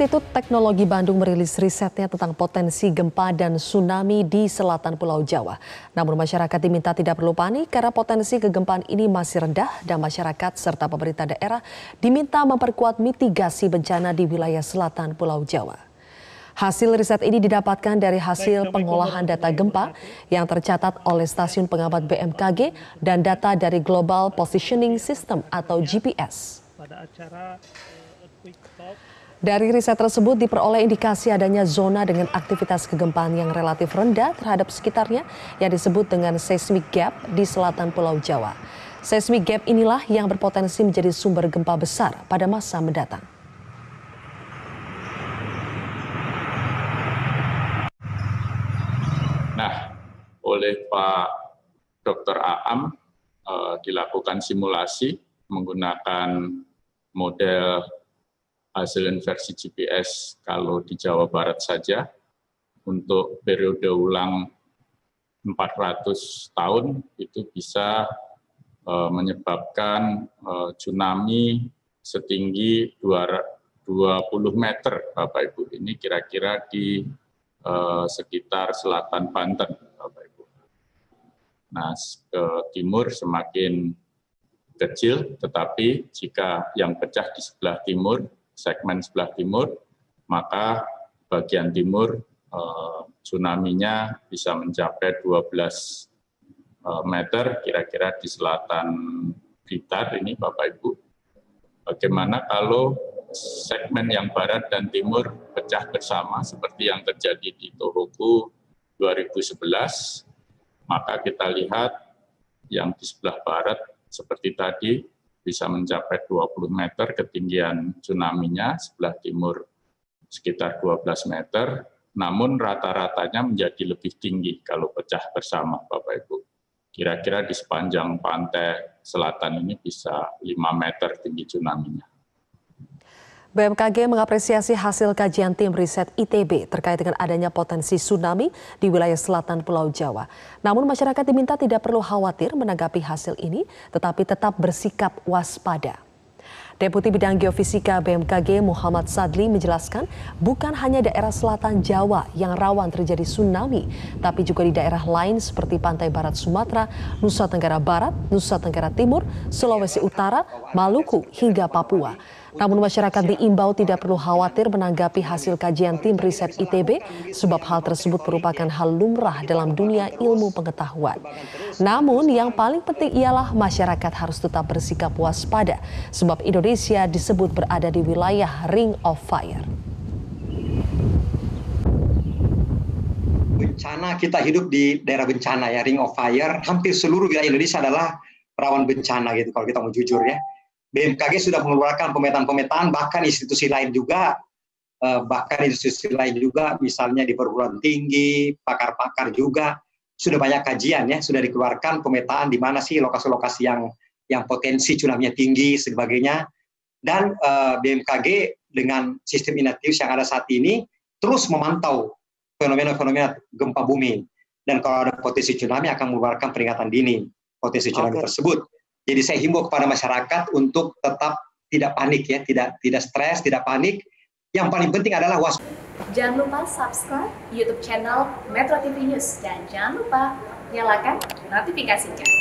Institut Teknologi Bandung merilis risetnya tentang potensi gempa dan tsunami di selatan Pulau Jawa. Namun masyarakat diminta tidak perlu panik karena potensi kegempaan ini masih rendah dan masyarakat serta pemerintah daerah diminta memperkuat mitigasi bencana di wilayah selatan Pulau Jawa. Hasil riset ini didapatkan dari hasil pengolahan data gempa yang tercatat oleh stasiun pengamat BMKG dan data dari Global Positioning System atau GPS. Pada acara dari riset tersebut diperoleh indikasi adanya zona dengan aktivitas kegempaan yang relatif rendah terhadap sekitarnya yang disebut dengan seismic gap di selatan Pulau Jawa. Seismic gap inilah yang berpotensi menjadi sumber gempa besar pada masa mendatang. Nah, oleh Pak Dr. Aam eh, dilakukan simulasi menggunakan model hasil inversi GPS kalau di Jawa Barat saja untuk periode ulang 400 tahun itu bisa uh, menyebabkan uh, tsunami setinggi 20 meter Bapak Ibu. Ini kira-kira di uh, sekitar selatan Banten Bapak Ibu. Nah, ke timur semakin kecil, tetapi jika yang pecah di sebelah timur segmen sebelah timur, maka bagian timur eh, tsunami-nya bisa mencapai 12 eh, meter kira-kira di selatan Blitar ini Bapak Ibu. Bagaimana kalau segmen yang barat dan timur pecah bersama seperti yang terjadi di Tohoku 2011, maka kita lihat yang di sebelah barat seperti tadi bisa mencapai 20 meter ketinggian tsunami-nya, sebelah timur sekitar 12 meter, namun rata-ratanya menjadi lebih tinggi kalau pecah bersama Bapak Ibu. Kira-kira di sepanjang pantai selatan ini bisa 5 meter tinggi tsunami-nya. BMKG mengapresiasi hasil kajian tim riset ITB terkait dengan adanya potensi tsunami di wilayah selatan Pulau Jawa. Namun masyarakat diminta tidak perlu khawatir menanggapi hasil ini, tetapi tetap bersikap waspada. Deputi Bidang Geofisika BMKG Muhammad Sadli menjelaskan bukan hanya daerah selatan Jawa yang rawan terjadi tsunami, tapi juga di daerah lain seperti pantai barat Sumatera, Nusa Tenggara Barat, Nusa Tenggara Timur, Sulawesi Utara, Maluku hingga Papua. Namun masyarakat diimbau tidak perlu khawatir menanggapi hasil kajian tim riset ITB sebab hal tersebut merupakan hal lumrah dalam dunia ilmu pengetahuan. Namun yang paling penting ialah masyarakat harus tetap bersikap waspada sebab Indonesia disebut berada di wilayah Ring of Fire. Bencana kita hidup di daerah bencana ya Ring of Fire. Hampir seluruh wilayah Indonesia adalah rawan bencana gitu kalau kita mau jujur ya BMKG sudah mengeluarkan pemetaan-pemetaan, bahkan institusi lain juga, eh, bahkan institusi lain juga, misalnya di perguruan tinggi, pakar-pakar juga, sudah banyak kajian ya, sudah dikeluarkan pemetaan di mana sih lokasi-lokasi yang yang potensi tsunami tinggi, sebagainya. Dan eh, BMKG dengan sistem Inatius yang ada saat ini terus memantau fenomena-fenomena gempa bumi. Dan kalau ada potensi tsunami akan mengeluarkan peringatan dini potensi tsunami okay. tersebut. Jadi saya himbau kepada masyarakat untuk tetap tidak panik ya, tidak tidak stres, tidak panik. Yang paling penting adalah was. Jangan lupa subscribe YouTube channel Metro TV News dan jangan lupa nyalakan notifikasinya.